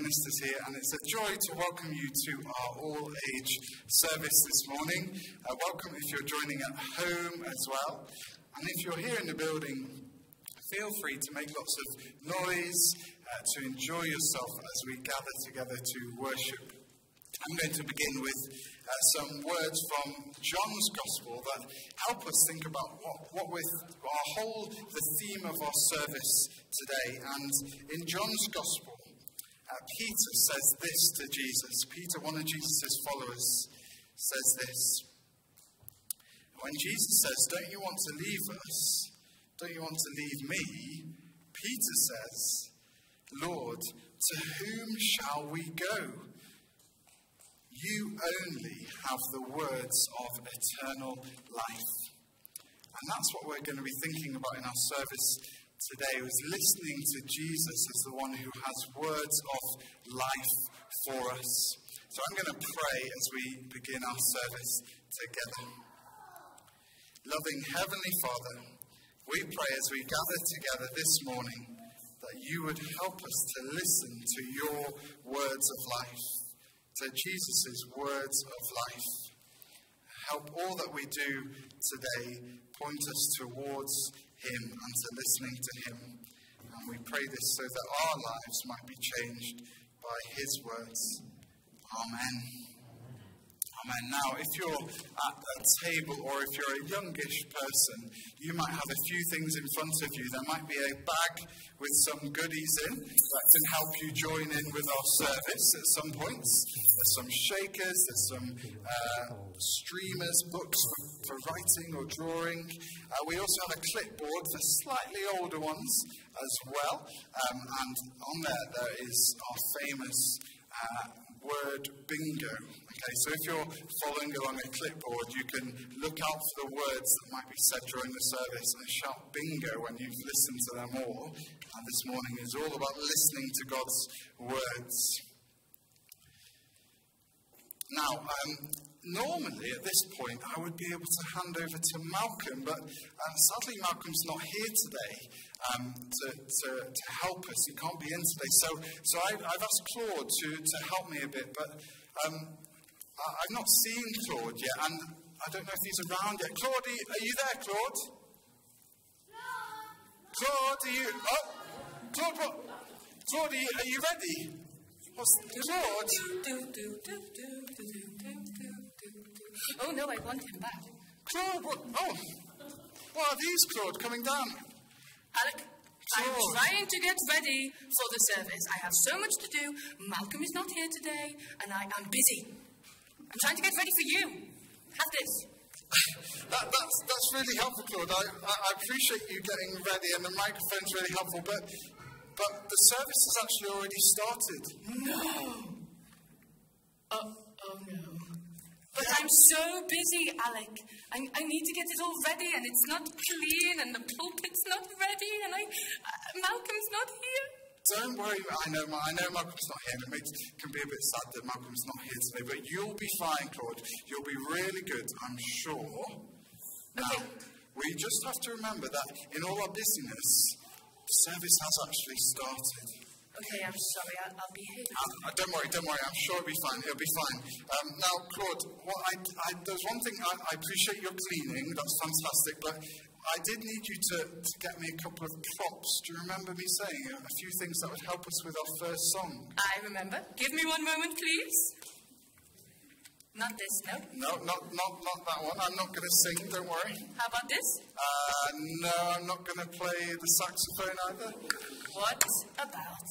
ministers here, and it's a joy to welcome you to our all age service this morning. Uh, welcome if you're joining at home as well. And if you're here in the building, feel free to make lots of noise, uh, to enjoy yourself as we gather together to worship. I'm going to begin with uh, some words from John's Gospel that help us think about what, what with our whole, the theme of our service today. And in John's Gospel, uh, Peter says this to Jesus. Peter, one of Jesus' followers, says this. When Jesus says, Don't you want to leave us? Don't you want to leave me? Peter says, Lord, to whom shall we go? You only have the words of eternal life. And that's what we're going to be thinking about in our service today, was listening to Jesus as the one who has words of life for us. So I'm going to pray as we begin our service together. Loving Heavenly Father, we pray as we gather together this morning that you would help us to listen to your words of life to Jesus' words of life. Help all that we do today point us towards Him and to listening to Him. And we pray this so that our lives might be changed by His words. Amen. Amen. Now, if you're at a table or if you're a youngish person, you might have a few things in front of you. There might be a bag with some goodies in that can help you join in with our service at some points. There's some shakers, there's some uh, streamers, books for, writing or drawing. Uh, we also have a clipboard for slightly older ones as well. Um, and on there, there is our famous uh, word bingo. Okay, so if you're following along a clipboard, you can look out for the words that might be said during the service and shout bingo when you've listened to them all. And this morning is all about listening to God's words. Now, um, normally at this point, I would be able to hand over to Malcolm, but uh, sadly, Malcolm's not here today um, to, to, to, help us. He can't be in today. So, so I, have asked Claude to, to help me a bit, but um, I've not seen Claude yet, and I don't know if he's around yet. Claude, are you, are you there, Claude? Claude, are you? Oh, Claude, what? Claude, are you, are you ready? What's Claude? Oh no, I want him back. Claude, what? Oh, what are these, Claude, coming down? Alec, I'm trying to get ready for the service. I have so much to do. Malcolm is not here today, and I am busy. I'm trying to get ready for you. Have this. that, that's, that's really helpful, Claude. I, I, I, appreciate you getting ready, and the microphone's really helpful, but, but the service has actually already started. No! Oh, oh no. But I'm so busy, Alec. I, I need to get it all ready, and it's not clean, and the pulpit's not ready, and I, uh, Malcolm's not here. Don't worry, I know, I know Malcolm's not here, and it makes, can be a bit sad that Malcolm's not here today, but you'll be fine, Claude. You'll be really good, I'm sure. Okay. Now, we just have to remember that in all our busyness, the service has actually started. Okay, I'm sorry, I'll, I'll behave. Uh, don't worry, don't worry, I'm sure it'll be fine, it'll be fine. Um, now, Claude, what I, I, there's one thing, I, I appreciate your cleaning, that's fantastic, but I did need you to, to get me a couple of props. Do you remember me saying a, a few things that would help us with our first song? I remember. Give me one moment, please. Not this, no? No, not, not, not that one. I'm not going to sing, don't worry. How about this? Uh, no, I'm not going to play the saxophone either. What about?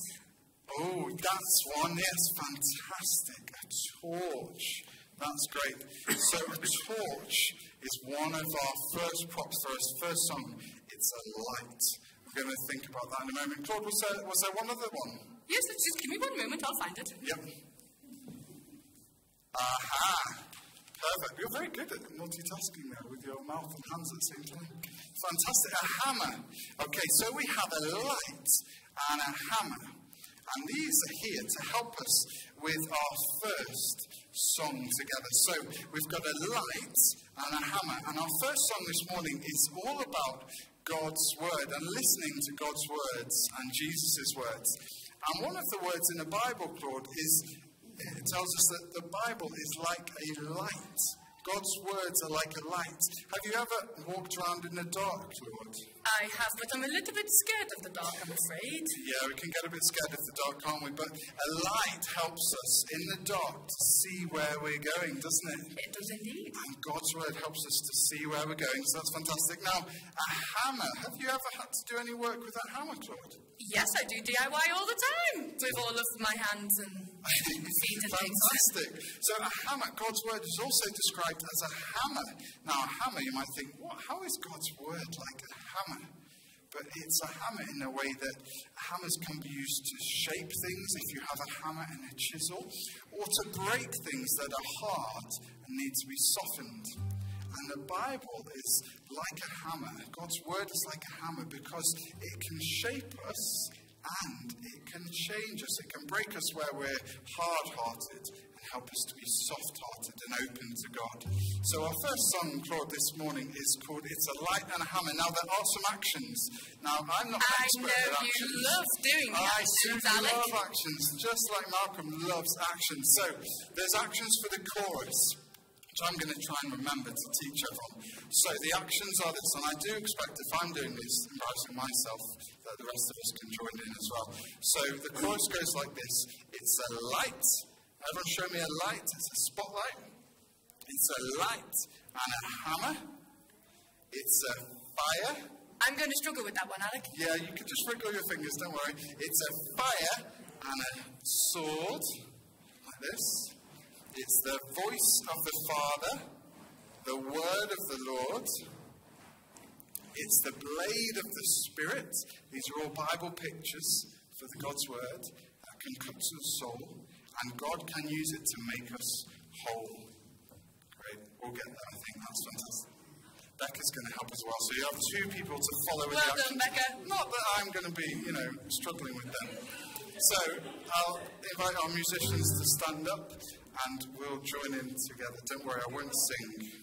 Oh, that's one. Yes, fantastic. A torch. That's great. So, a torch is one of our first props for our first song. It's a light. We're going to think about that in a moment. Claude, was there, was there one other one? Yes, just give me one moment. I'll find it. Yep. Aha! Perfect. You're very good at multitasking there with your mouth and hands at the same time. Fantastic. A hammer. Okay, so we have a light and a hammer. And these are here to help us with our first song together. So we've got a light and a hammer. And our first song this morning is all about God's word and listening to God's words and Jesus' words. And one of the words in the Bible, Claude, is it tells us that the Bible is like a light. God's words are like a light. Have you ever walked around in the dark, Lord? I have, but I'm a little bit scared of the dark, I'm afraid. Yeah, we can get a bit scared of the dark, can't we? But a light helps us in the dark to see where we're going, doesn't it? It does indeed. And God's word helps us to see where we're going, so that's fantastic. Now, a hammer. Have you ever had to do any work with a hammer, Claude? Yes, I do DIY all the time with all of my hands and feet and. Fantastic. So a hammer, God's word is also described as a hammer. Now, a hammer, you might think, what? How is God's word like a hammer? But it's a hammer in a way that hammers can be used to shape things if you have a hammer and a chisel, or to break things that are hard and need to be softened. And the Bible is like a hammer. God's word is like a hammer because it can shape us and it can change us. It can break us where we're hard hearted and help us to be soft hearted and open to God. So, our first song, Claude, this morning is called It's a Light and a Hammer. Now, there are some actions. Now, I'm not an I know at you love doing I actions, Alec. love actions, just like Malcolm loves actions. So, there's actions for the chorus which I'm going to try and remember to teach everyone. So the actions are this, and I do expect if I'm doing this, embarrassing myself, that the rest of us can join in as well. So the chorus goes like this It's a light. Everyone show me a light. It's a spotlight. It's a light and a hammer. It's a fire. I'm going to struggle with that one, Alec. Yeah, you can just wriggle your fingers, don't worry. It's a fire and a sword, like this. It's the voice of the Father, the word of the Lord. It's the blade of the Spirit. These are all Bible pictures for the God's word that can cut to the soul, and God can use it to make us whole. Great. We'll get there, I think. That's fantastic. Becca's going to help as well. So you have two people to follow with Well done. Becca. Not that I'm going to be, you know, struggling with them. So I'll invite our musicians to stand up and we'll join in together. Don't worry, I won't sing.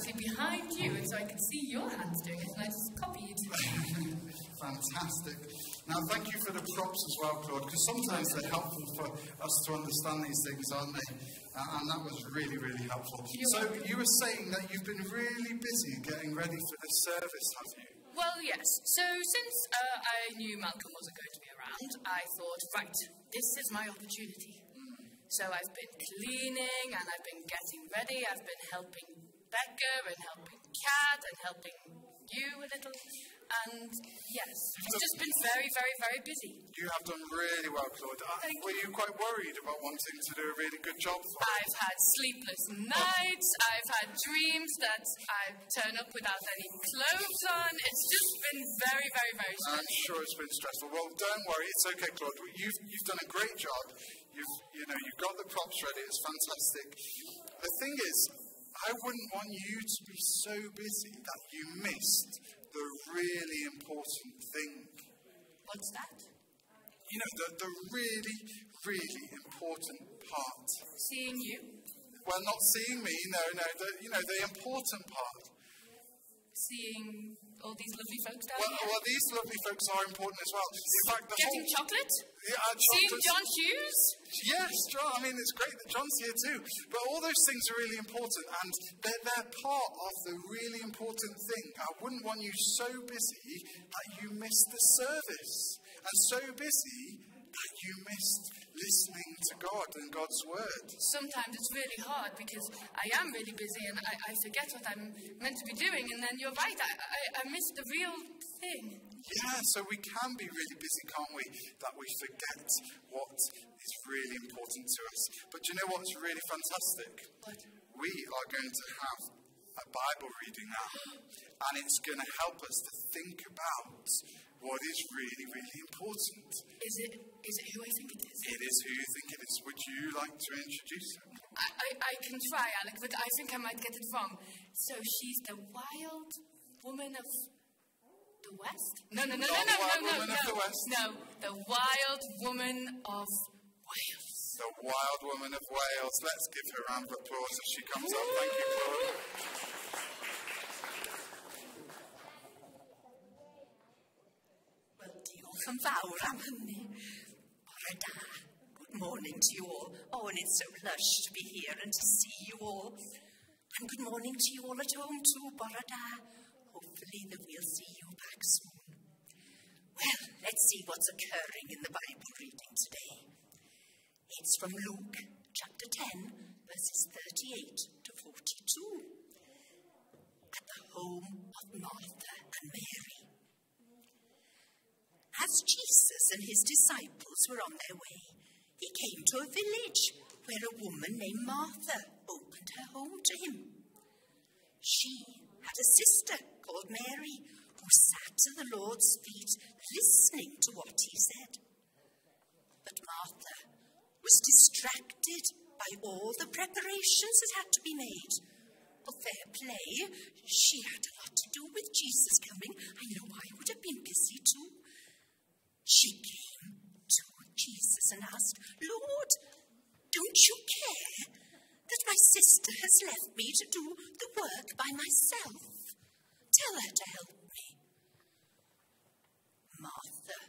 Actually behind you, and so I could see your hands doing it, and I just copied. Fantastic. Now, thank you for the props as well, Claude, because sometimes they're helpful for us to understand these things, aren't they? Uh, and that was really, really helpful. So, you were saying that you've been really busy getting ready for this service, have you? Well, yes. So since uh, I knew Malcolm wasn't going to be around, I thought, right, this is my opportunity. So I've been cleaning and I've been getting ready. I've been helping Becca and helping Kat and helping you a little. And yes, I've just been very, very, very busy. You have done really well, Claude. Uh, Thank were you quite worried about wanting to do a really good job for? I've had sleepless nights. I've had dreams that I turn up without any clothes on. It's just been very, very, very I'm sure it's been stressful. Well, don't worry, it's okay, Claude. You've, you've done a great job. You've, you know, you've got the props ready. It's fantastic. The thing is, I wouldn't want you to be so busy that you missed the really important thing. What's that? You know, the, the really, really important part. Seeing you? Well, not seeing me, no, no, the, you know, the important part. Seeing all these lovely folks down Well, here? well, these lovely folks are important as well. In fact, the Getting whole... chocolate? Yeah, uh, Seeing John Hughes? Yes, John. I mean, it's great that John's here too. But all those things are really important, and they're, they're part of the really important thing. I wouldn't want you so busy that you missed the service, and so busy that you missed listening to God and God's word. Sometimes it's really hard because I am really busy and I, I forget what I'm meant to be doing, and then you're right, I, I, I miss the real thing. Yeah, so we can be really busy, can't we? That we forget what is really important to us. But you know what's really fantastic? What? We are going to have a Bible reading now, and it's going to help us to think about what is really, really important. Is it, is it who I think it is? It is who you think it is. Would you like to introduce her? I, I, I can try, Alec, but I think I might get it wrong. So she's the wild woman of the West? No, no, no, no, Not no, no, no, woman of no. the West. No, the wild woman of Wales. The Wild Woman of Wales. Let's give her a round of applause as she comes up. Thank you, Claude. Wel, diolch yn fawr am hynny. Bore. Good morning to you all. Oh, and it's so lush to be here and to see you all. And good morning to you all at home too, Bore da. Hopefully that we'll see you back soon. Well, let's see what's occurring in the Bible reading today. It's from Luke chapter 10, verses 38 to 42. At the home of Martha and Mary. As Jesus and his disciples were on their way, he came to a village where a woman named Martha opened her home to him. She had a sister called Mary who sat at the Lord's feet listening to what he said. But Martha was distracted by all the preparations that had to be made. Well, fair play, she had a lot to do with Jesus coming. I know I would have been busy too. She came to Jesus and asked, Lord, don't you care that my sister left me to do the work by myself? Tell her to help me. Martha,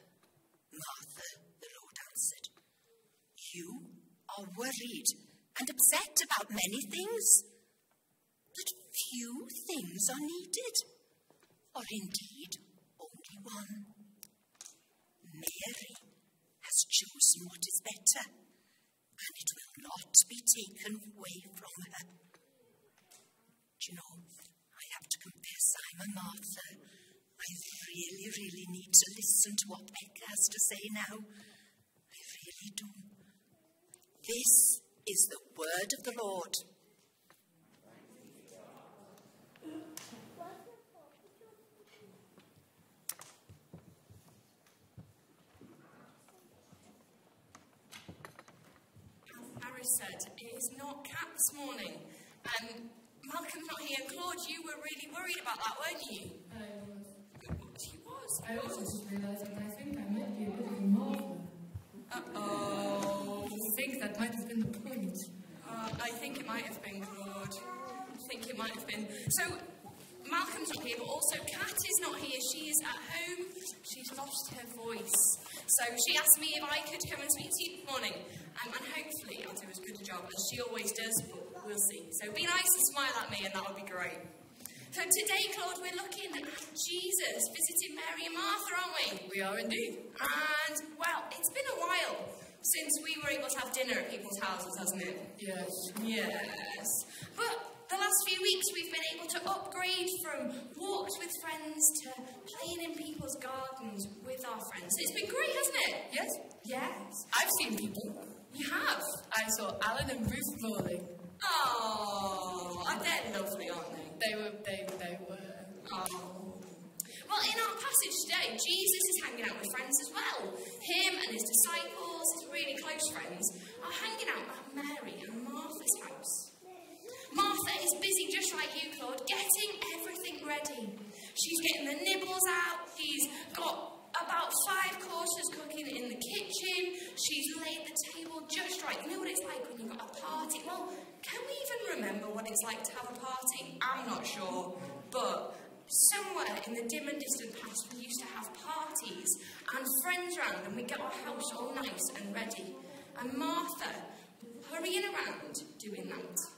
Martha, the Lord answered, you are worried and upset about many things, but few things are needed, or indeed only one. Mary has chosen what is better, and it will not be taken away from her. Do you know, I have to I'm Martha. I really, really need to listen to what Becca has to say now. I really do. This is the word of the Lord. Harris said, it is not Kat this morning. And Malcolm's not here. Claude, you were really worried about that, weren't you? She was. I also just realised that I think I might be a bit of Martha. Uh-oh. I think that might have been the point. Uh, I think it might have been Claude. I think it might have been. So, Malcolm's not here, but also Kat is not here. She is at home. She's lost her voice. So she asked me if I could come and speak to you this morning. Um, and hopefully I'll do as good a job as she always does, but we'll see. So be nice and smile at me, and that would be great. So today, Claude, we're looking at Jesus visiting Mary and Martha, aren't we? We are indeed. And, well, it's been a while since we were able to have dinner at people's houses, hasn't it? Yes. Yes. But last few weeks we've been able to upgrade from walks with friends to playing in people's gardens with our friends. It's been great, hasn't it? Yes? Yes. I've seen people. You have? I saw Alan and Ruth bowling. Oh, they're lovely, aren't they? They were, they, they were. Oh. Well, in our passage today, Jesus is hanging out with friends as well. Him and his disciples, his really close friends, are hanging out at Mary and Martha's house. Martha is busy just like you, Claude, getting everything ready. She's getting the nibbles out. He's got about five courses cooking in the kitchen. She's laid the table just right. You know what it's like when you've got a party? Well, can we even remember what it's like to have a party? I'm not sure. But somewhere in the dim and distant past, we used to have parties and friends round, and we get our house all nice and ready. And Martha, hurrying around doing that.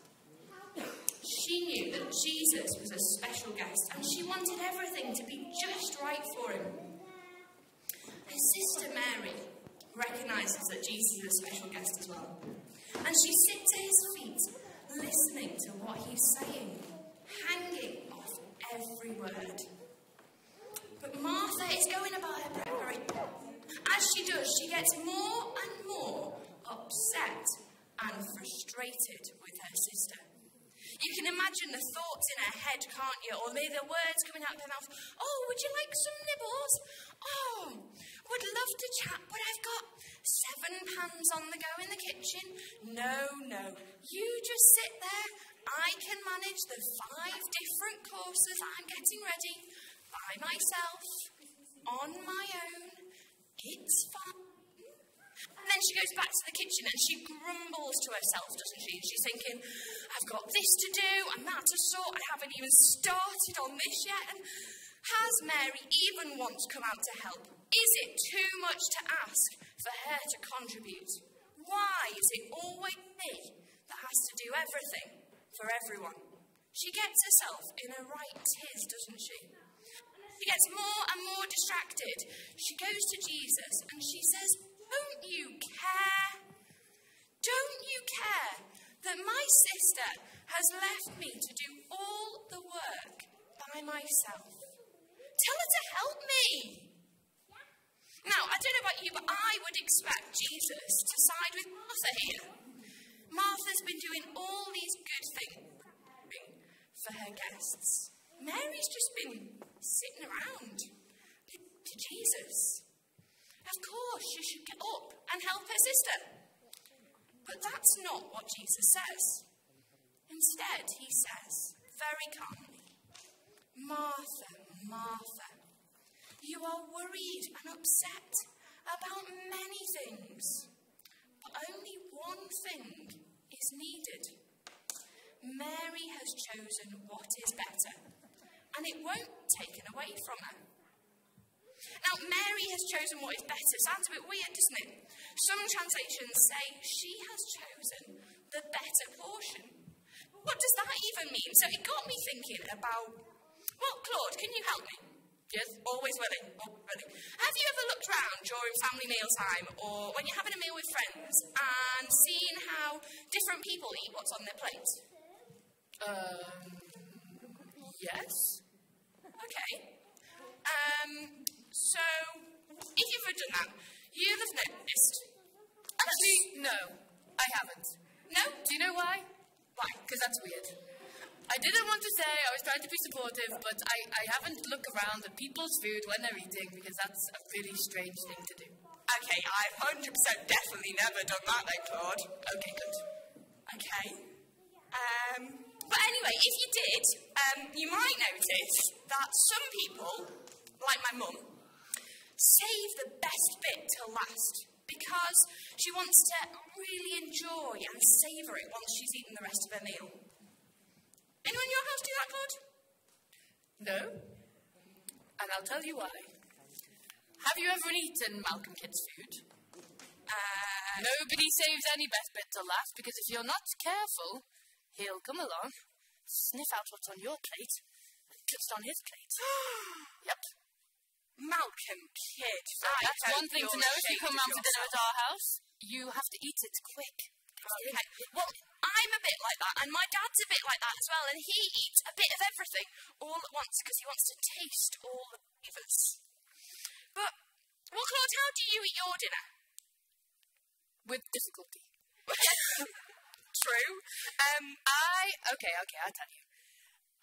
She knew that Jesus was a special guest and she wanted everything to be just right for him. Her sister Mary recognizes that Jesus is a special guest as well. And she sits at his feet, listening to what he's saying, hanging off every word. But Martha is going about her preparing. As she does, she gets more and more upset and frustrated with her sister. You can imagine the thoughts in her head, can't you? Or maybe the words coming out of her mouth. Oh, would you like some nibbles? Oh, would love to chat, but I've got seven pans on the go in the kitchen. No, no. You just sit there. I can manage the five different courses I'm getting ready by myself, on my own. It's fine. And then she goes back to the kitchen and she grumbles to herself, doesn't she? She's thinking, I've got this to do and that to sort. I haven't even started on this yet. And has Mary even once come out to help? Is it too much to ask for her to contribute? Why is it always me that has to do everything for everyone? She gets herself in a right tiz, doesn't she? She gets more and more distracted. She goes to Jesus and she says, Don't you care? Don't you care that my sister has left me to do all the work by myself? Tell her to help me. Now, I don't know about you, but I would expect Jesus to side with Martha here. Martha's been doing all these good things for her guests. Mary's just been sitting around to Jesus. Of course, she should get up and help her sister. But that's not what Jesus says. Instead, he says, very calmly, Martha, Martha, you are worried and upset about many things, but only one thing is needed. Mary has chosen what is better, and it won't be taken away from her. Now, Mary has chosen what is better. Sounds a bit weird, doesn't it? Some translations say she has chosen the better portion. What does that even mean? So it got me thinking about. Well, Claude, can you help me? Yes, always willing. Always willing. Have you ever looked round during family meal time or when you're having a meal with friends and seen how different people eat what's on their plate? Um, yes. Okay. Um, so, if you've ever done that, you'll have noticed. Actually, no, I haven't. No? Do you know why? Why? Because that's weird. I didn't want to say I was trying to be supportive, but I, I haven't looked around at people's food when they're eating because that's a really strange thing to do. Okay, I've 100% definitely never done that then, Claude. Okay, good. Okay. Um, but anyway, if you did, um, you might notice that some people, like my mum, save the best bit till last because she wants to really enjoy and savour it once she's eaten the rest of her meal. Anyone in your house do that, Claude? No? And I'll tell you why. Have you ever eaten Malcolm Kidd's food? Uh, Nobody saves any best bit till last because if you're not careful, he'll come along, sniff out what's on your plate, and just on his plate. yep. Malcolm Kidd. So that's one thing to know if you come round for dinner at our house. You have to eat it quick. Okay. Well, I'm a bit like that, and my dad's a bit like that as well, and he eats a bit of everything all at once because he wants to taste all the flavours. But, well, Claude, how do you eat your dinner? With difficulty. True. Um, I okay, okay, I'll tell you.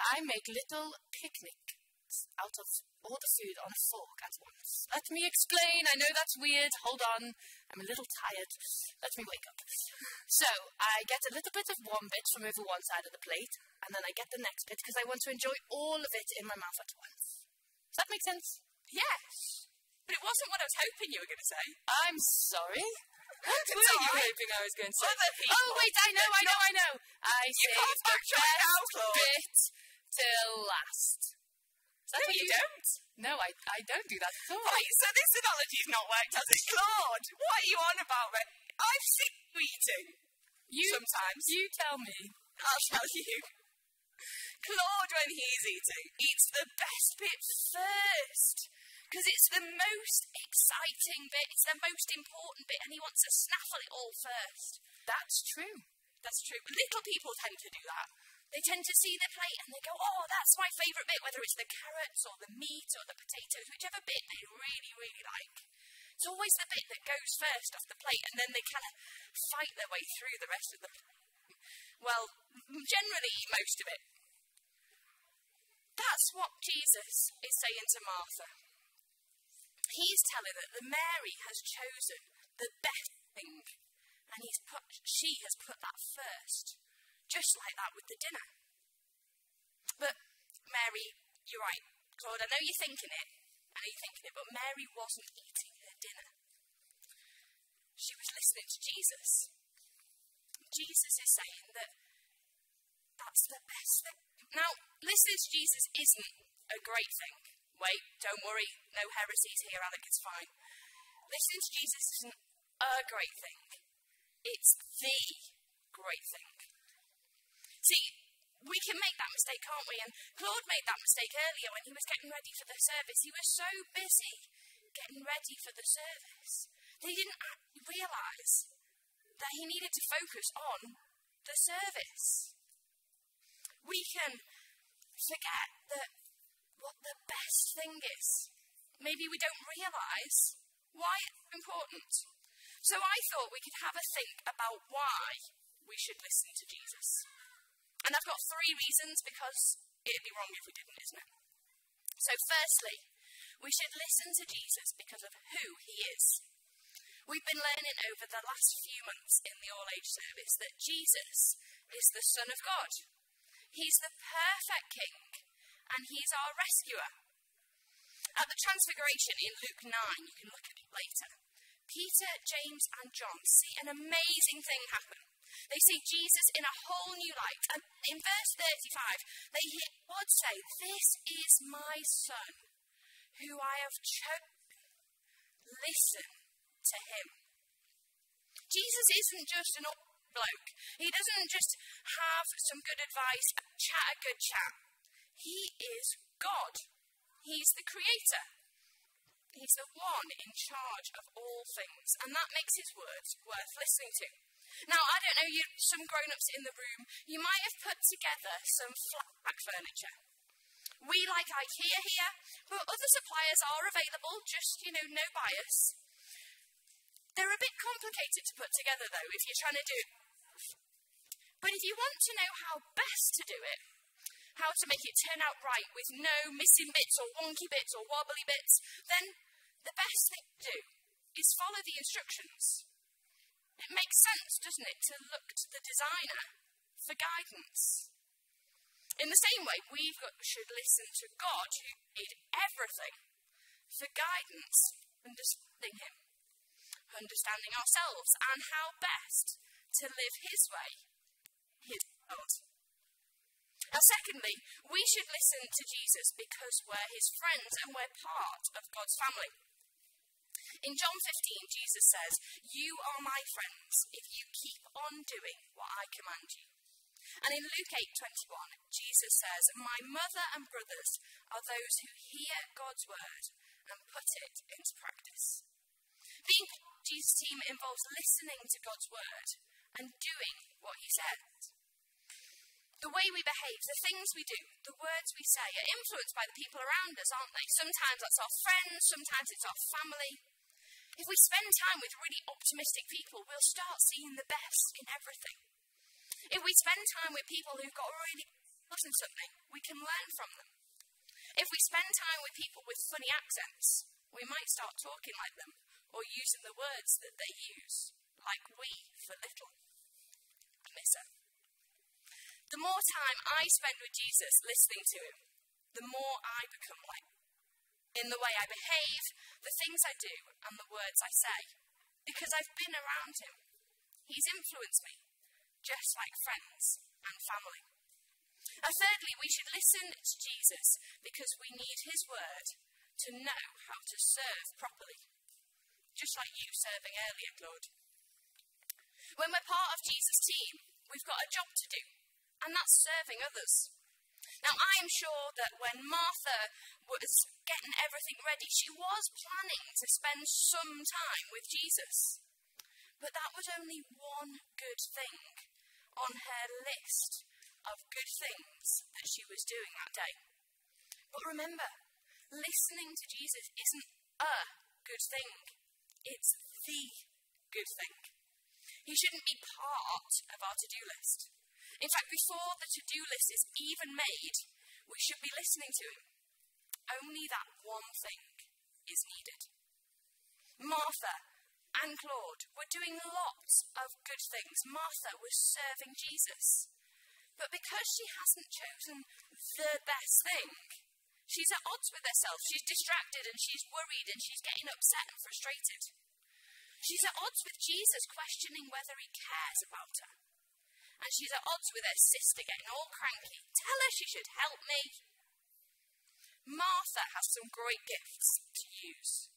I make little picnics out of all the food on a fork at once. Let me explain. I know that's weird. Hold on. I'm a little tired. Let me wake up. So I get a little bit of one bit from over one side of the plate, and then I get the next bit because I want to enjoy all of it in my mouth at once. Does that make sense? Yes. But it wasn't what I was hoping you were going to say. I'm sorry. What were you right. hoping I was going to say? Oh, wait, I know, I know, I know. I saved the best bit till last. Is that No, what you don't. No, I, I don't do that at all. Right, so this analogy's not worked, has it? Claude, what are you on about? I've seen you eating. You, Sometimes. You tell me. I'll tell you. Claude, when he's eating, eats the best bit first. Because it's the most exciting bit, it's the most important bit, and he wants to snaffle it all first. That's true. That's true. Little people tend to do that. They tend to see the plate and they go, oh, that's my favourite bit, whether it's the carrots or the meat or the potatoes, whichever bit they really, really like. It's always the bit that goes first off the plate, and then they kind of fight their way through the rest of the. Well, generally, most of it. That's what Jesus is saying to Martha. He's telling her that Mary has chosen the best thing, and he's put, she has put that first, just like that with the dinner. But Mary, you're right, Claude. I know you're thinking it. I know you're thinking it, but Mary wasn't eating her dinner. She was listening to Jesus. Jesus is saying that that's the best thing. Now, listening to Jesus isn't a great thing. Wait, don't worry, no heresies here, Alec, it's fine. Listening to Jesus isn't a great thing, it's the great thing. See, we can make that mistake, can't we? And Claude made that mistake earlier when he was getting ready for the service. He was so busy getting ready for the service that he didn't realise that he needed to focus on the service. We can forget that what the best thing is. Maybe we don't realise why it's important. So I thought we could have a think about why we should listen to Jesus. And I've got three reasons because it'd be wrong if we didn't, isn't it? So, firstly, we should listen to Jesus because of who he is. We've been learning over the last few months in the All Age service that Jesus is the Son of God. He's the perfect King and he's our rescuer. At the Transfiguration in Luke 9, you can look at it later, Peter, James, and John see an amazing thing happen. They see Jesus in a whole new light. And in verse 35, they hear God say, This is my Son, who I have chosen. Listen to him. Jesus isn't just an old bloke. He doesn't just have some good advice, chat a good chat. He is God. He's the creator. He's the one in charge of all things, and that makes his words worth listening to. Now, I don't know, you, some grown ups in the room, you might have put together some flat furniture. We like IKEA here, but other suppliers are available, just, you know, no bias. They're a bit complicated to put together, though, if you're trying to do it. But if you want to know how best to do it, how to make it turn out right with no missing bits or wonky bits or wobbly bits, then the best thing to do is follow the instructions. It makes sense, doesn't it, to look to the designer for guidance. In the same way, we should listen to God, who made everything, for guidance, understanding Him, understanding ourselves, and how best to live His way, His world. Now, secondly, we should listen to Jesus because we're His friends and we're part of God's family. In John 15, Jesus says, You are my friends if you keep on doing what I command you. And in Luke 8:21, Jesus says, "My mother and brothers are those who hear God's word and put it into practice." Being Jesus' team involves listening to God's word and doing what he says. The way we behave, the things we do, the words we say are influenced by the people around us, aren't they? Sometimes that's our friends, sometimes it's our family. If we spend time with really optimistic people, we'll start seeing the best in everything. If we spend time with people who've got really good in something, we can learn from them. If we spend time with people with funny accents, we might start talking like them or using the words that they use, like we for little. Miss her. The more time I spend with Jesus listening to him, the more I become like in the way I behave, the things I do, and the words I say, because I've been around him. He's influenced me, just like friends and family. And thirdly, we should listen to Jesus because we need his word to know how to serve properly, just like you serving earlier, Claude. When we're part of Jesus' team, we've got a job to do, and that's serving others. Now, I am sure that when Martha was getting everything ready, she was planning to spend some time with Jesus. But that was only one good thing on her list of good things that she was doing that day. But remember, listening to Jesus isn't a good thing, it's the good thing. He shouldn't be part of our to do list. In fact, before the to do list is even made, we should be listening to him. Only that one thing is needed. Martha and Claude were doing lots of good things. Martha was serving Jesus. But because she hasn't chosen the best thing, she's at odds with herself. She's distracted and she's worried and she's getting upset and frustrated. She's at odds with Jesus, questioning whether he cares about her and she's at odds with her sister getting all cranky. Tell her she should help me. Martha has some great gifts to use,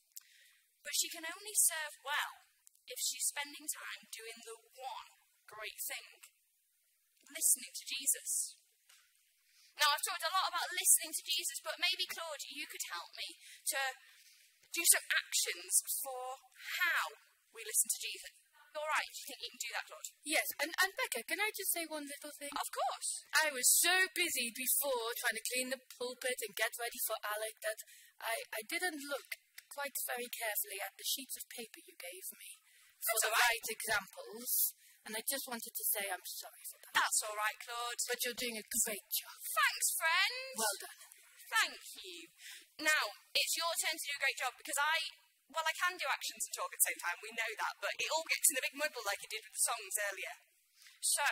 but she can only serve well if she's spending time doing the one great thing listening to Jesus. Now, I've talked a lot about listening to Jesus, but maybe, Claude, you could help me to do some actions for how we listen to Jesus all right? Do you think you can do that, Claude? Yes, and, and Becca, can I just say one little thing? Of course. I was so busy before trying to clean the pulpit and get ready for Alec that I, I didn't look quite very carefully at the sheets of paper you gave me for That's the all right. right examples. And I just wanted to say I'm sorry for that. That's all right, Claude. But you're doing a great job. Thanks, friend. Well done. Thank you. Now, it's your turn to do a great job because I, well, I can do actions and talk at the same time, we know that, but it all gets in a big muddle like it did with the songs earlier. So,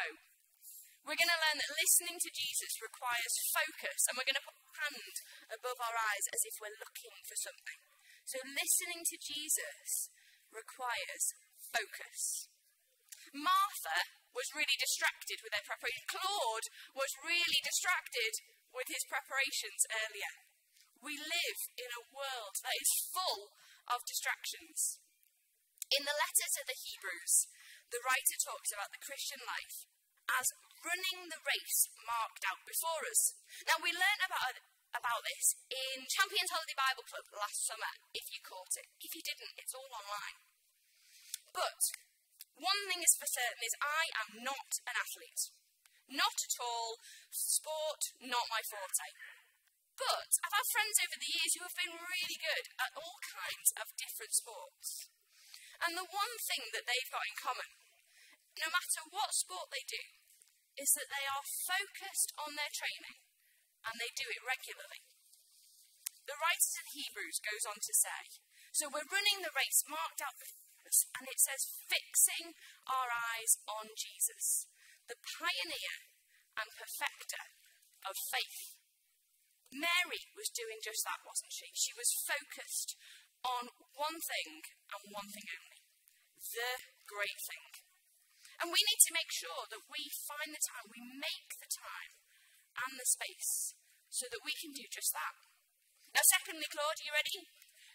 we're going to learn that listening to Jesus requires focus, and we're going to put our hand above our eyes as if we're looking for something. So, listening to Jesus requires focus. Martha was really distracted with her preparation. Claude was really distracted with his preparations earlier. We live in a world that is full of distractions. In the letter to the Hebrews, the writer talks about the Christian life as running the race marked out before us. Now, we learned about, about this in Champions Holiday Bible Club last summer, if you caught it. If you didn't, it's all online. But one thing is for certain is I am not an athlete. Not at all. Sport, not my forte. But I've had friends over the years who have been really good at all kinds of different sports. And the one thing that they've got in common, no matter what sport they do, is that they are focused on their training and they do it regularly. The writer of Hebrews goes on to say, So we're running the race marked out before us, and it says, fixing our eyes on Jesus, the pioneer and perfecter of faith. Mary was doing just that, wasn't she? She was focused on one thing and one thing only the great thing. And we need to make sure that we find the time, we make the time and the space so that we can do just that. Now, secondly, Claude, are you ready?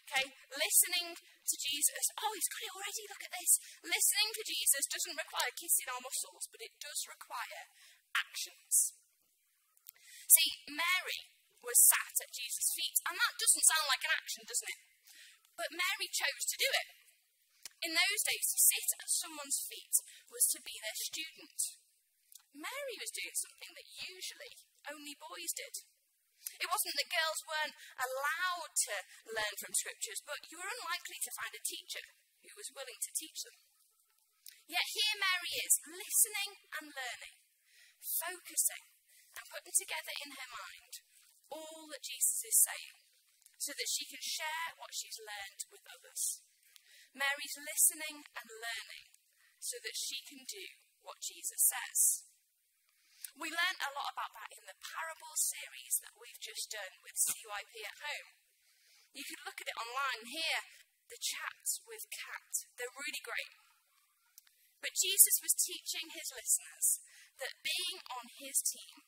Okay, listening to Jesus. Oh, he's got it already. Look at this. Listening to Jesus doesn't require kissing our muscles, but it does require actions. See, Mary was sat at Jesus' feet, and that doesn't sound like an action, doesn't it? But Mary chose to do it. In those days, to sit at someone's feet was to be their student. Mary was doing something that usually only boys did. It wasn't that girls weren't allowed to learn from scriptures, but you were unlikely to find a teacher who was willing to teach them. Yet here Mary is, listening and learning, focusing and putting together in her mind all that Jesus is saying so that she can share what she's learned with others. Mary's listening and learning so that she can do what Jesus says. We learnt a lot about that in the parable series that we've just done with CYP at home. You can look at it online here, the chats with Kat. They're really great. But Jesus was teaching his listeners that being on his team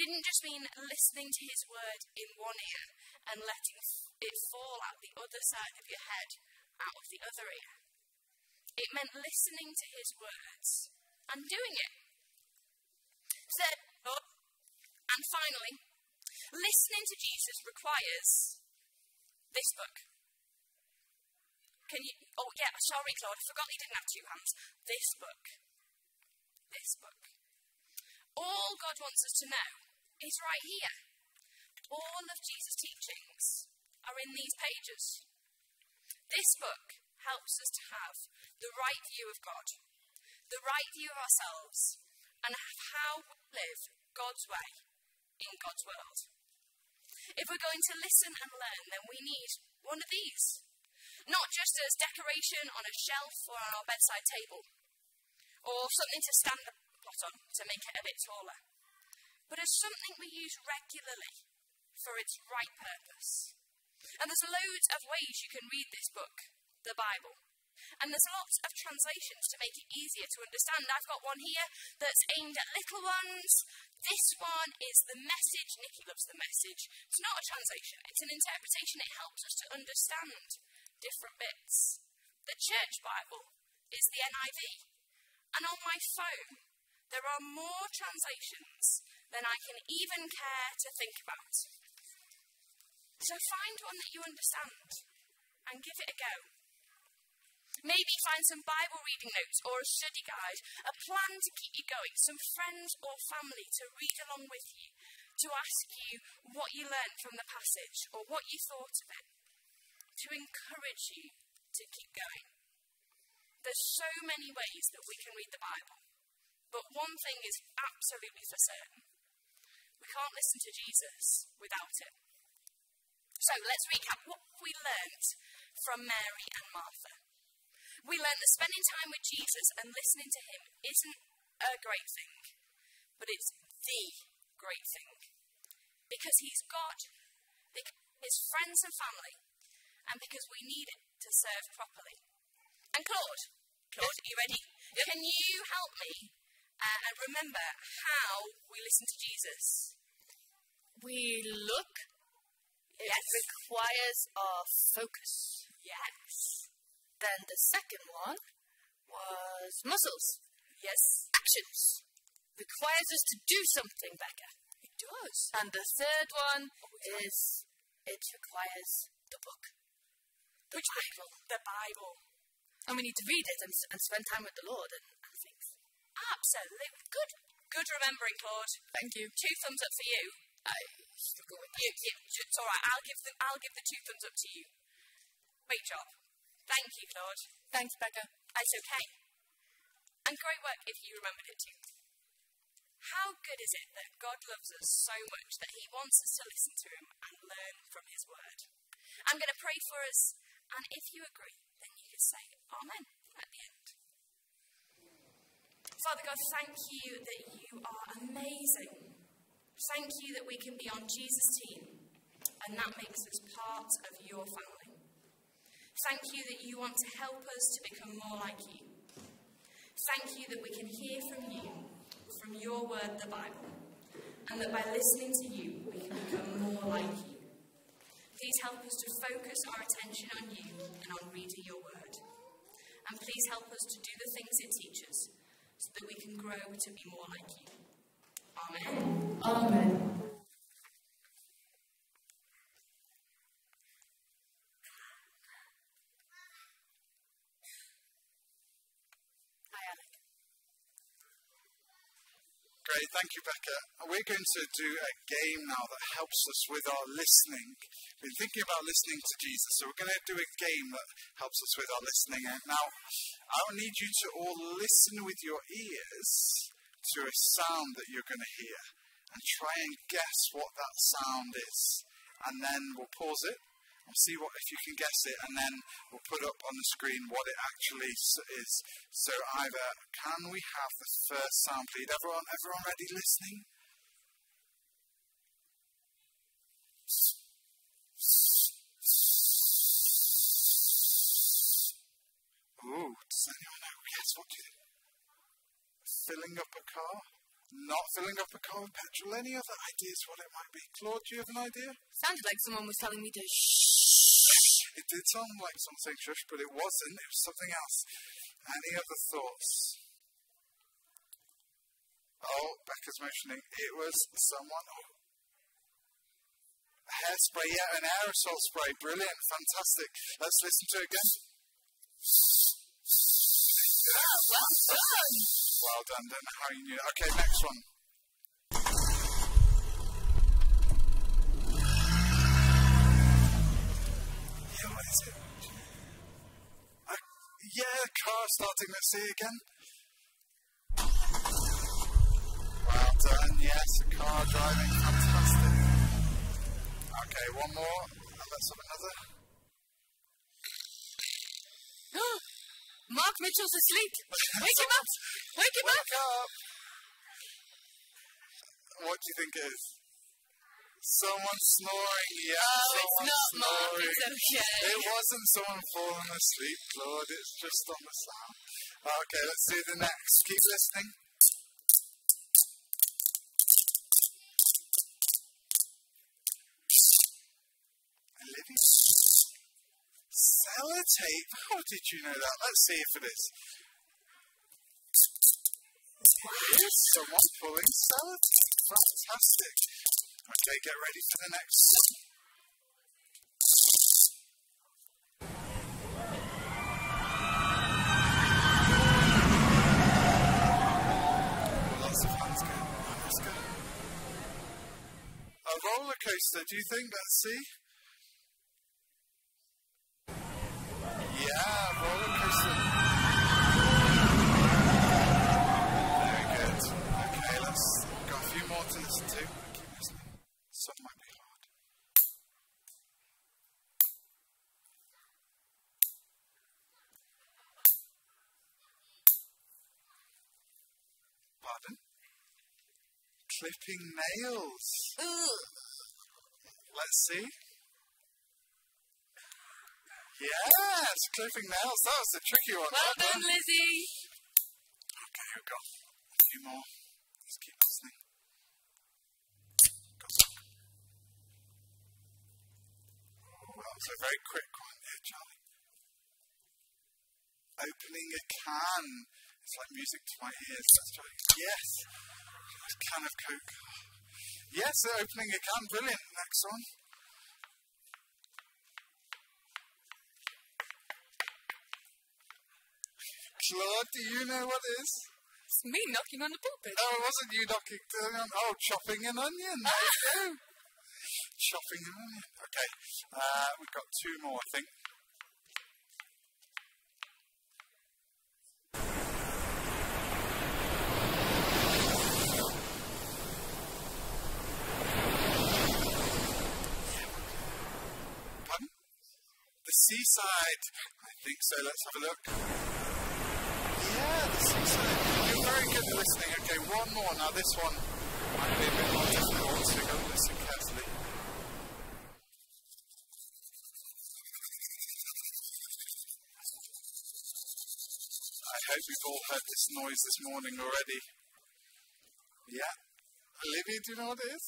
didn't just mean listening to his word in one ear and letting it fall out the other side of your head out of the other ear. It meant listening to his words and doing it. Third, oh, and finally, listening to Jesus requires this book. Can you? Oh, yeah, sorry, Claude, I forgot you didn't have two hands. This book. This book. All God wants us to know is right here. All of Jesus' teachings are in these pages. This book helps us to have the right view of God, the right view of ourselves, and how we live God's way in God's world. If we're going to listen and learn, then we need one of these. Not just as decoration on a shelf or on our bedside table, or something to stand the pot on to make it a bit taller, but as something we use regularly for its right purpose. And there's loads of ways you can read this book, the Bible. And there's lots of translations to make it easier to understand. I've got one here that's aimed at little ones. This one is the message. Nikki loves the message. It's not a translation, it's an interpretation. It helps us to understand different bits. The Church Bible is the NIV. And on my phone, there are more translations than I can even care to think about. So find one that you understand and give it a go. Maybe find some Bible reading notes or a study guide, a plan to keep you going, some friends or family to read along with you, to ask you what you learned from the passage or what you thought of it, to encourage you to keep going. There's so many ways that we can read the Bible, but one thing is absolutely for certain we can't listen to Jesus without it. So let's recap what we learnt from Mary and Martha. We learnt that spending time with Jesus and listening to him isn't a great thing, but it's the great thing. Because he's God, because his friends and family, and because we need it to serve properly. And Claude, Claude, are you ready? Can you help me uh, and remember how we listen to Jesus? We look Yes. It requires our focus. Yes. Then the second one was muscles. Yes. Actions. Requires us to do something, Becca. It does. And the third one one? is it requires the book. The Which Bible. The Bible. And we need to read it and, and spend time with the Lord and. Absolutely. Good. Good remembering, Claude. Thank you. Two thumbs up for you. I struggle with You, you, it's all right. I'll give them. I'll give the two thumbs up to you. Great job. Thank you, Claude. Thanks, Becca. It's okay. And great work if you remembered it too. How good is it that God loves us so much that He wants us to listen to Him and learn from His Word? I'm going to pray for us, and if you agree, then you can say Amen at the end. Father God, thank you that you are amazing. Thank you that we can be on Jesus' team, and that makes us part of your family. Thank you that you want to help us to become more like you. Thank you that we can hear from you, from your word, the Bible, and that by listening to you, we can become more like you. Please help us to focus our attention on you and on reading your word. And please help us to do the things it teaches can grow to be more like you. Amen. Amen. Hi, Alec. Great, thank you, Becca. We're going to do a game now that helps us with our listening. We've been thinking about listening to Jesus, so we're going to do a game that helps us with our listening. And Now, I will need you to all listen with your ears to a sound that you're going to hear and try and guess what that sound is. And then we'll pause it We'll see what if you can guess it, and then we'll put up on the screen what it actually is. So either can we have the first sound, please? Everyone, everyone ready? Listening? Ooh, does anyone know? Yes, what do? Filling up a car? Not filling up a car with petrol. Any other ideas what it might be? Claude, do you have an idea? Sounded like someone was telling me to shh. It did sound like something shush, but it wasn't. It was something else. Any other thoughts? Oh, Becca's mentioning it was someone. Oh. A hairspray, yeah, an aerosol spray. Brilliant, fantastic. Let's listen to it again. Well done. Well done. Don't know how you knew. Okay, next one. Yeah, what is it? Uh, yeah, car starting. Let's see again. Well done. Yes, a car driving. Fantastic. Okay, one more. And let's have another. Mark Mitchell's asleep. Wake him up. Wake him up. Wake up! What do you think it is? Someone snoring, yeah. Oh, it's someone not Mark. It's okay. It wasn't someone falling asleep, Claude. It's just on the sound. Okay, let's do the next. Keep listening. Sellotape? How did you know that? Let's see if it is. It is someone pulling sellotape. Fantastic. Okay, get ready for the next. Lots. A roller coaster, do you think? Let's see. Yeah, roller coaster. Very good. Okay, let's got a few more to listen to. Keep listening. Some might be hard. Pardon? Clipping nails. Let's see. Yes, clipping nails. That was a tricky one. Well done, Lizzie. Okay, here we go. A few more. Just keep listening. Go. Oh, that was a very quick one here, Charlie. Opening a can. It's like music to my ears. Let's try. Yes. A can of Coke. Yes, opening a can. Brilliant. Next one. Claude, do you know what it is? It's me knocking on the pulpit. Oh, it wasn't you knocking down. Oh, chopping an onion. There you go. chopping an onion. Okay. Uh, we've got two more, I think. Pardon? The seaside. I think so. Let's have a look. Yeah, the seaside. You're very good listening. Okay, one more. Now, this one might be a bit more difficult, so to listen carefully. I hope you've all heard this noise this morning already. Yeah. Olivia, do you know what it is?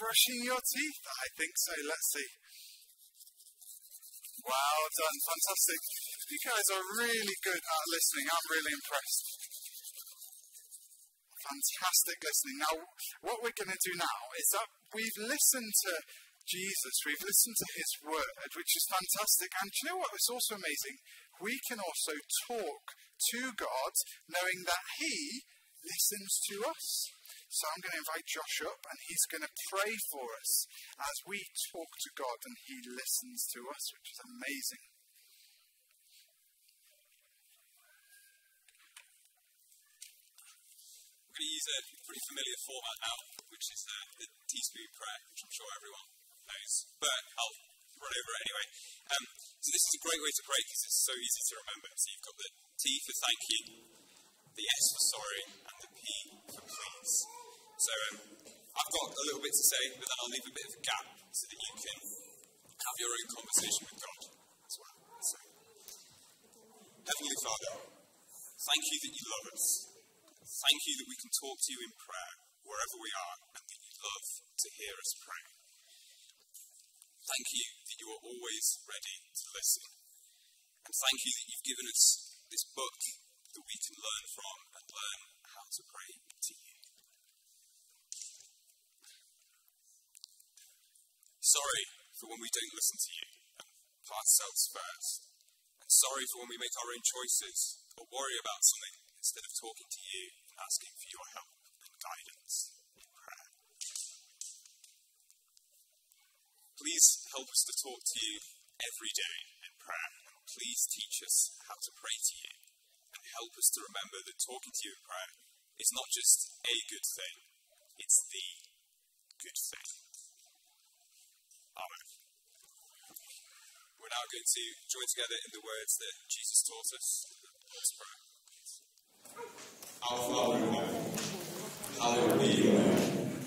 Brushing your teeth? I think so. Let's see. Wow, done. Fantastic. You guys are really good at listening. I'm really impressed. Fantastic listening. Now, what we're going to do now is that we've listened to Jesus, we've listened to his word, which is fantastic. And you know what? It's also amazing. We can also talk to God knowing that he listens to us. So I'm going to invite Josh up and he's going to pray for us as we talk to God and he listens to us, which is amazing. Going to use a pretty familiar format now, which is uh, the teaspoon prayer, which I'm sure everyone knows, but I'll run over it anyway. Um, so this is a great way to pray because it's so easy to remember. So you've got the T for thank you, the S for sorry, and the P for please. So um, I've got a little bit to say, but then I'll leave a bit of a gap so that you can have your own conversation with God as well. So, Heavenly Father, thank you that you love us. Thank you that we can talk to you in prayer wherever we are and that you love to hear us pray. Thank you that you are always ready to listen. And thank you that you've given us this book that we can learn from and learn how to pray to you. Sorry for when we don't listen to you and put ourselves first. And sorry for when we make our own choices or worry about something instead of talking to you asking for your help and guidance in prayer. Please help us to talk to you every day in prayer. And please teach us how to pray to you. And help us to remember that talking to you in prayer is not just a good thing, it's the good thing. Amen. We're now going to join together in the words that Jesus taught us. Let's pray. Our Father in heaven, hallowed be your name.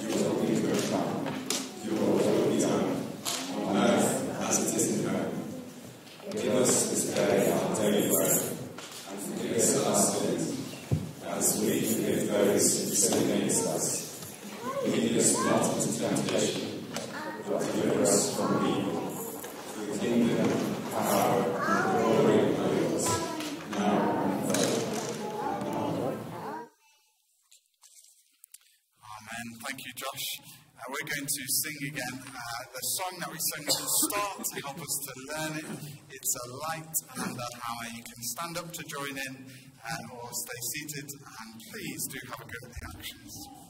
Your kingdom come, your will be done, on earth as it is in heaven. Give us this day our daily bread, and forgive us our sins, as we forgive those who sin against us. Lead us not into temptation, but deliver us from evil. The kingdom, power, and glory are yours, now and forever. Amen. Thank you, Josh. Uh, we're going to sing again uh, the song that we sang at the start to help us to learn it. It's a light and a hammer. You can stand up to join in uh, or stay seated, and please do have a go at the actions.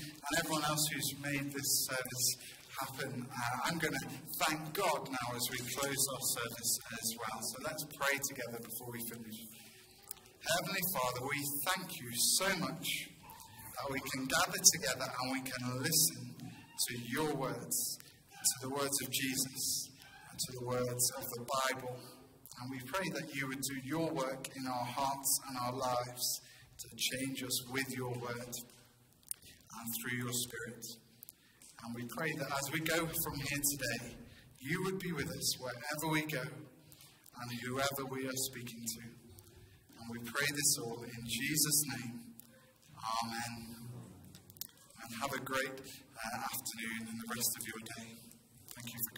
And everyone else who's made this service happen. Uh, I'm going to thank God now as we close our service as well. So let's pray together before we finish. Heavenly Father, we thank you so much that we can gather together and we can listen to your words, to the words of Jesus, and to the words of the Bible. And we pray that you would do your work in our hearts and our lives to change us with your word and through your spirit. And we pray that as we go from here today, you would be with us wherever we go and whoever we are speaking to. And we pray this all in Jesus' name. Amen. And have a great uh, afternoon and the rest of your day. Thank you.